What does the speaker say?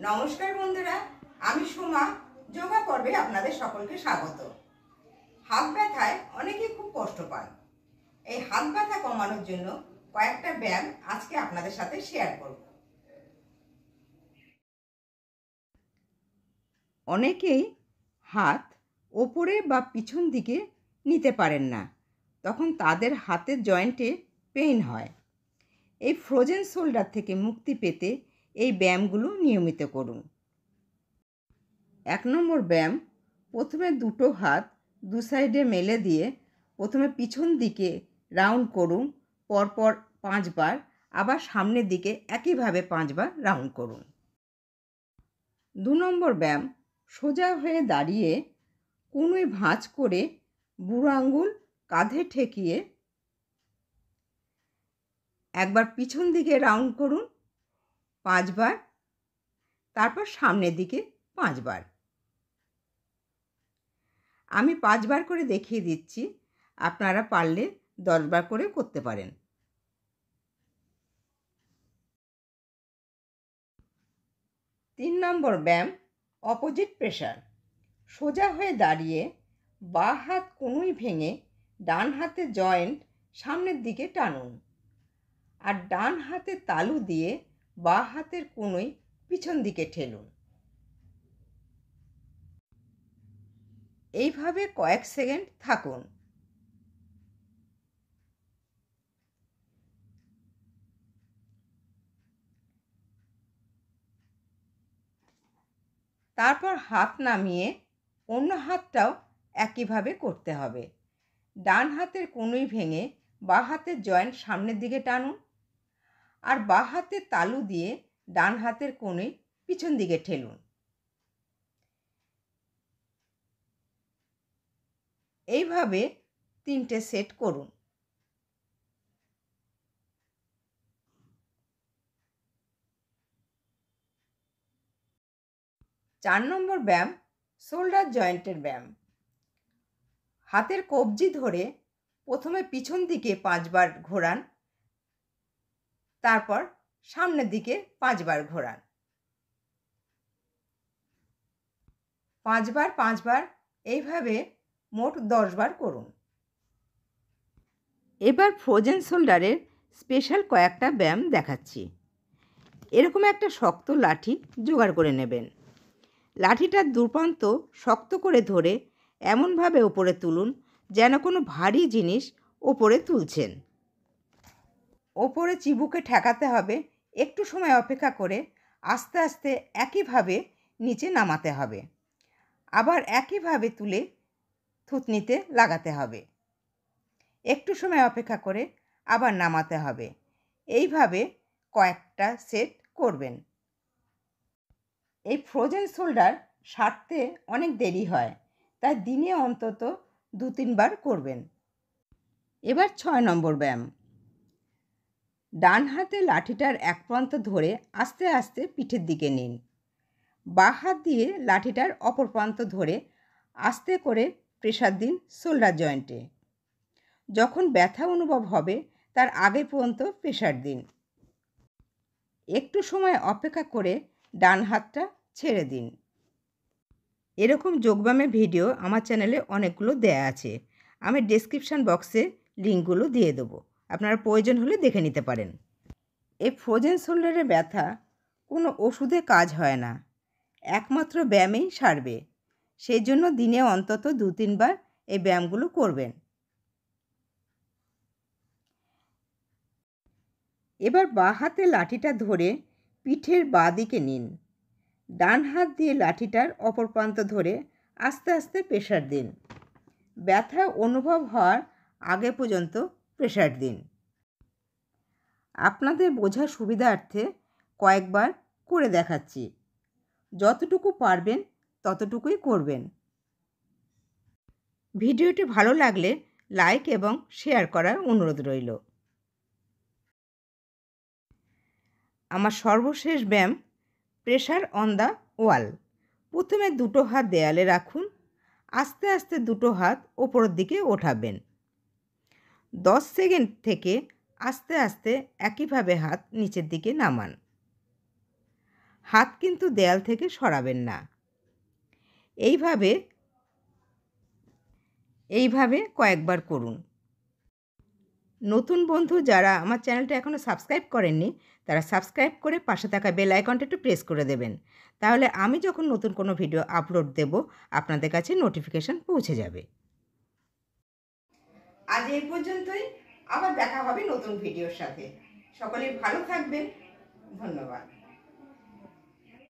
নমস্কার বন্ধুরা, আমি সোমা। যোগা পর্বে আপনাদের সকলকে স্বাগত। হাত ব্যথায় অনেকেই খুব কষ্ট পান। এই হাত ব্যথা কমানোর জন্য কয়েকটা ব্যায়াম আজকে আপনাদের সাথে শেয়ার করব। অনেকেই হাত ওপরে বা পিছন দিকে নিতে পারেন না। তখন তাদের হাতের জয়েন্টে পেইন হয়। এই ফ্রোজেন শোল্ডার থেকে মুক্তি পেতে এই ব্যায়ামগুলো নিয়মিত করুন। এক নম্বর ব্যায়াম, প্রথমে দুটো হাত দু সাইডে মেলে দিয়ে প্রথমে পিছন দিকে রাউন্ড করুন, পরপর পাঁচবার, আবার সামনের দিকে একইভাবে পাঁচবার রাউন্ড করুন। দু নম্বর ব্যায়াম, সোজা হয়ে দাঁড়িয়ে কোনোই ভাঁজ করে বুড়ো আঙুল কাঁধে ঠেকিয়ে একবার পিছন দিকে রাউন্ড করুন পাঁচবার, তারপর সামনের দিকে পাঁচবার। আমি পাঁচবার করে দেখিয়ে দিচ্ছি, আপনারা পারলে দশবার করে করতে পারেন। তিন নম্বর ব্যায়াম, অপোজিট প্রেশার সোজা হয়ে দাঁড়িয়ে বা হাত কোনোই ভেঙে ডান হাতে জয়েন্ট সামনের দিকে টানুন। আর ডান হাতে তালু দিয়ে বা হাতের কোনোই পিছন দিকে ঠেলুন। এইভাবে কয়েক সেকেন্ড থাকুন। তারপর হাত নামিয়ে অন্য হাতটাও একইভাবে করতে হবে। ডান হাতের কোনোই ভেঙে বা হাতের জয়েন্ট সামনের দিকে টানুন। আর বা হাতের তালু দিয়ে ডান হাতের কোণে পিছন দিকে ঠেলুন। এইভাবে তিনটে সেট করুন। চার নম্বর ব্যায়াম শোল্ডার জয়েন্টের ব্যায়াম। হাতের কবজি ধরে প্রথমে পিছন দিকে পাঁচবার ঘোরান তারপর সামনের দিকে পাঁচবার ঘোরান। পাঁচবার পাঁচবার, এইভাবে মোট দশবার করুন। এবার ফ্রোজেন শোল্ডারের স্পেশাল কয়েকটা ব্যায়াম দেখাচ্ছি। এরকম একটা শক্ত লাঠি জোগাড় করে নেবেন। লাঠিটার দুপ্রান্ত শক্ত করে ধরে এমনভাবে ওপরে তুলুন, যেন কোনো ভারী জিনিস ওপরে তুলছেন। ওপরে চিবুকে ঠেকাতে হবে, একটু সময় অপেক্ষা করে আস্তে আস্তে একইভাবে নিচে নামাতে হবে। আবার একইভাবে তুলে থুতনিতে লাগাতে হবে। একটু সময় অপেক্ষা করে আবার নামাতে হবে। এইভাবে কয়েকটা সেট করবেন। এই ফ্রোজেন শোল্ডার সারতে অনেক দেরি হয়, তাই দিনে অন্তত দু তিনবার করবেন। এবার ছয় নম্বর ব্যায়াম। ডান হাতে লাঠিটার এক প্রান্ত ধরে আস্তে আস্তে পিঠের দিকে নিন। বা হাত দিয়ে লাঠিটার অপর প্রান্ত ধরে আস্তে করে প্রেশার দিন শোল্ডার জয়েন্টে। যখন ব্যথা অনুভব হবে, তার আগে পর্যন্ত প্রেশার দিন। একটু সময় অপেক্ষা করে ডান হাতটা ছেড়ে দিন। এরকম যোগব্যায়ামের ভিডিও আমার চ্যানেলে অনেকগুলো দেয়া আছে। আমি ডেসক্রিপশান বক্সে লিঙ্কগুলো দিয়ে দেবো। আপনারা প্রয়োজন হলে দেখে নিতে পারেন। এই ফ্রোজেন শোল্ডারের ব্যথা কোনো ওষুধে কাজ হয় না। একমাত্র ব্যায়ামেই সারবে। সেই জন্য দিনে অন্তত দু, তিনবার এই ব্যায়ামগুলো করবেন। এবার বা হাতে লাঠিটা ধরে পিঠের বাঁ দিকে নিন। ডান হাত দিয়ে লাঠিটার অপর প্রান্ত ধরে আস্তে আস্তে প্রেশার দিন। ব্যথা অনুভব হওয়ার আগে পর্যন্ত প্রেশার দিন। আপনাদের বোঝার সুবিধার্থে কয়েকবার করে দেখাচ্ছি। যতটুকু পারবেন ততটুকুই করবেন। ভিডিওটি ভালো লাগলে লাইক এবং শেয়ার করার অনুরোধ রইল। আমার সর্বশেষ ব্যায়াম প্রেশার অন দ্য ওয়াল। প্রথমে দুটো হাত দেয়ালে রাখুন। আস্তে আস্তে দুটো হাত ওপরের দিকে ওঠাবেন। দশ সেকেন্ড থেকে আস্তে আস্তে একইভাবে হাত নিচের দিকে নামান। হাত কিন্তু দেয়াল থেকে সরাবেন না। এইভাবে এইভাবে কয়েকবার করুন। নতুন বন্ধু যারা আমার চ্যানেলটা এখনও সাবস্ক্রাইব করেননি, তারা সাবস্ক্রাইব করে পাশে থাকা বেল আইকনটা একটু প্রেস করে দেবেন। তাহলে আমি যখন নতুন কোনো ভিডিও আপলোড দেব, আপনাদের কাছে নোটিফিকেশান পৌঁছে যাবে। আজ এই পর্যন্তই। আবার দেখা হবে নতুন ভিডিওর সাথে। সকলে ভালো থাকবেন। ধন্যবাদ।